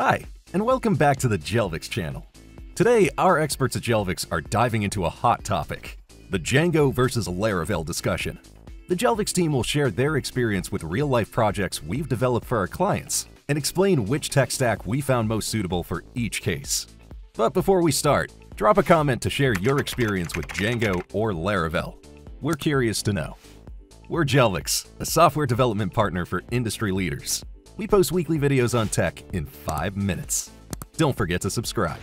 Hi, and welcome back to the Jelvix channel. Today, our experts at Jelvix are diving into a hot topic, the Django versus Laravel discussion. The Jelvix team will share their experience with real-life projects we've developed for our clients and explain which tech stack we found most suitable for each case. But before we start, drop a comment to share your experience with Django or Laravel. We're curious to know. We're Jelvix, a software development partner for industry leaders. We post weekly videos on tech in 5 minutes. Don't forget to subscribe.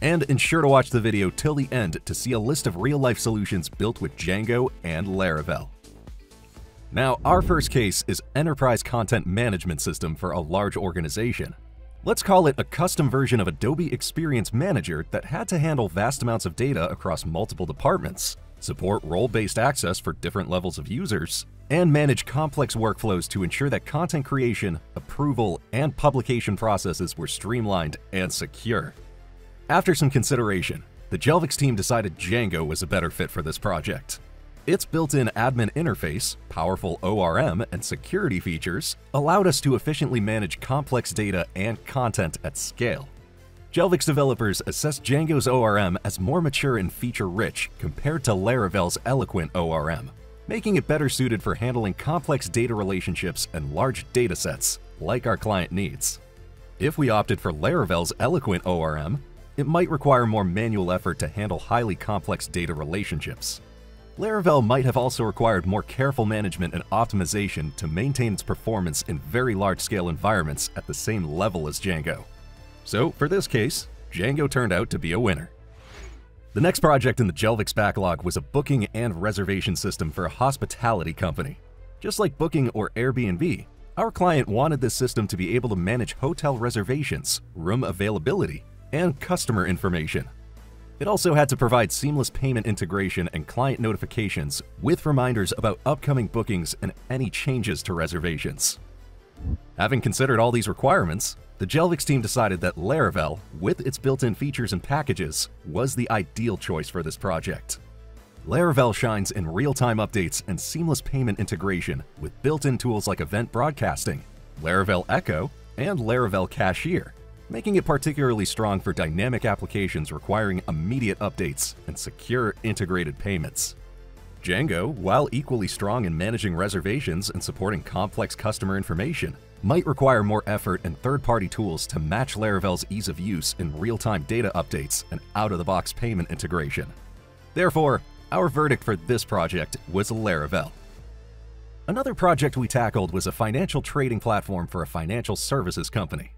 And ensure to watch the video till the end to see a list of real-life solutions built with Django and Laravel. Now, our first case is Enterprise Content Management System for a large organization. Let's call it a custom version of Adobe Experience Manager that had to handle vast amounts of data across multiple departments, support role-based access for different levels of users, and manage complex workflows to ensure that content creation, approval, and publication processes were streamlined and secure. After some consideration, the Jelvix team decided Django was a better fit for this project. Its built-in admin interface, powerful ORM, and security features allowed us to efficiently manage complex data and content at scale. Jelvix developers assessed Django's ORM as more mature and feature-rich compared to Laravel's eloquent ORM, making it better suited for handling complex data relationships and large datasets, like our client needs. If we opted for Laravel's eloquent ORM, it might require more manual effort to handle highly complex data relationships. Laravel might have also required more careful management and optimization to maintain its performance in very large-scale environments at the same level as Django. So, for this case, Django turned out to be a winner. The next project in the Jelvix backlog was a booking and reservation system for a hospitality company. Just like Booking or Airbnb, our client wanted this system to be able to manage hotel reservations, room availability, and customer information. It also had to provide seamless payment integration and client notifications with reminders about upcoming bookings and any changes to reservations. Having considered all these requirements, the Jelvix team decided that Laravel, with its built-in features and packages, was the ideal choice for this project. Laravel shines in real-time updates and seamless payment integration with built-in tools like Event Broadcasting, Laravel Echo, and Laravel Cashier, making it particularly strong for dynamic applications requiring immediate updates and secure integrated payments. Django, while equally strong in managing reservations and supporting complex customer information, might require more effort and third-party tools to match Laravel's ease of use in real-time data updates and out-of-the-box payment integration. Therefore, our verdict for this project was Laravel. Another project we tackled was a financial trading platform for a financial services company.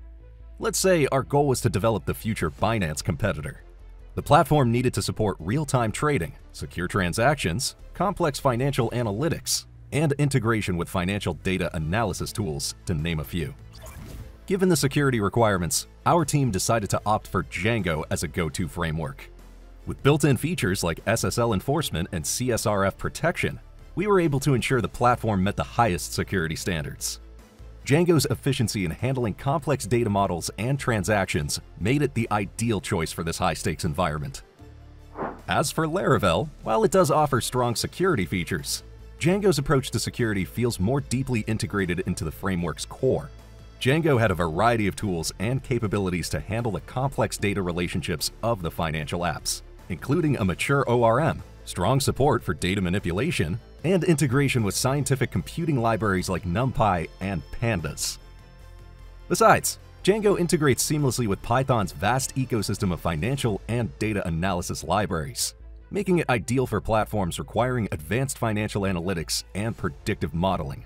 Let's say our goal was to develop the future Binance competitor. The platform needed to support real-time trading, secure transactions, complex financial analytics, and integration with financial data analysis tools, to name a few. Given the security requirements, our team decided to opt for Django as a go-to framework. With built-in features like SSL enforcement and CSRF protection, we were able to ensure the platform met the highest security standards. Django's efficiency in handling complex data models and transactions made it the ideal choice for this high-stakes environment. As for Laravel, while it does offer strong security features, Django's approach to security feels more deeply integrated into the framework's core. Django had a variety of tools and capabilities to handle the complex data relationships of the financial apps, including a mature ORM, strong support for data manipulation, and integration with scientific computing libraries like NumPy and Pandas. Besides, Django integrates seamlessly with Python's vast ecosystem of financial and data analysis libraries, making it ideal for platforms requiring advanced financial analytics and predictive modeling.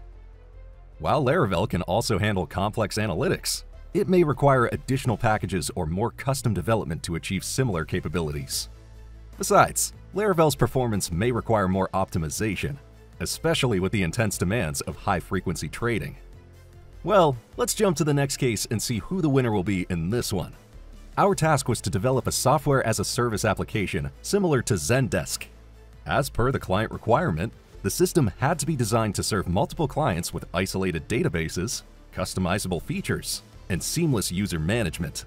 While Laravel can also handle complex analytics, it may require additional packages or more custom development to achieve similar capabilities. Besides, Laravel's performance may require more optimization, especially with the intense demands of high-frequency trading. Well, let's jump to the next case and see who the winner will be in this one. Our task was to develop a software-as-a-service application similar to Zendesk. As per the client requirement, the system had to be designed to serve multiple clients with isolated databases, customizable features, and seamless user management.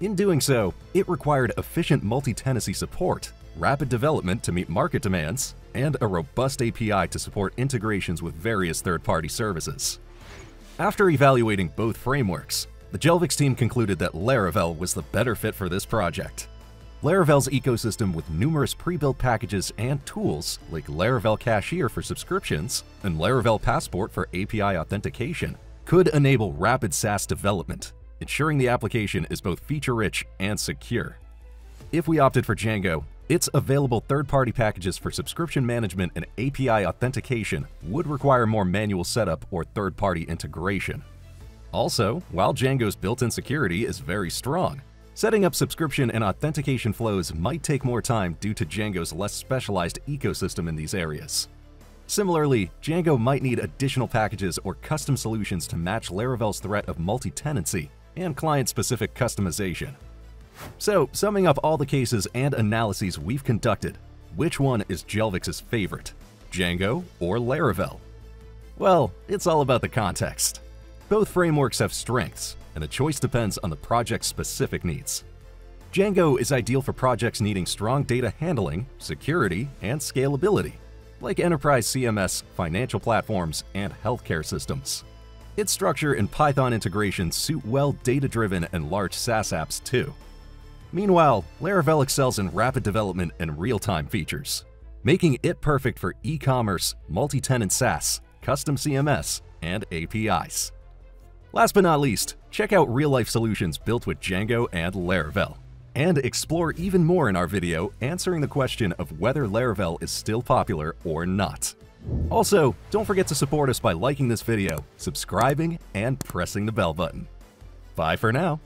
In doing so, it required efficient multi-tenancy support, rapid development to meet market demands, and a robust API to support integrations with various third-party services. After evaluating both frameworks, The Jelvix team concluded that Laravel was the better fit for this project. Laravel's ecosystem with numerous pre-built packages and tools like Laravel Cashier for subscriptions and Laravel Passport for API authentication could enable rapid SaaS development, ensuring the application is both feature-rich and secure. If we opted for Django, its available third-party packages for subscription management and API authentication would require more manual setup or third-party integration. Also, while Django's built-in security is very strong, setting up subscription and authentication flows might take more time due to Django's less specialized ecosystem in these areas. Similarly, Django might need additional packages or custom solutions to match Laravel's threat of multi-tenancy and client-specific customization. So, summing up all the cases and analyses we've conducted, which one is Jelvix's favorite, Django or Laravel? Well, it's all about the context. Both frameworks have strengths, and the choice depends on the project's specific needs. Django is ideal for projects needing strong data handling, security, and scalability, like enterprise CMS, financial platforms, and healthcare systems. Its structure and Python integrations suit well data-driven and large SaaS apps too. Meanwhile, Laravel excels in rapid development and real-time features, making it perfect for e-commerce, multi-tenant SaaS, custom CMS, and APIs. Last but not least, check out real-life solutions built with Django and Laravel. And explore even more in our video answering the question of whether Laravel is still popular or not. Also, don't forget to support us by liking this video, subscribing, and pressing the bell button. Bye for now.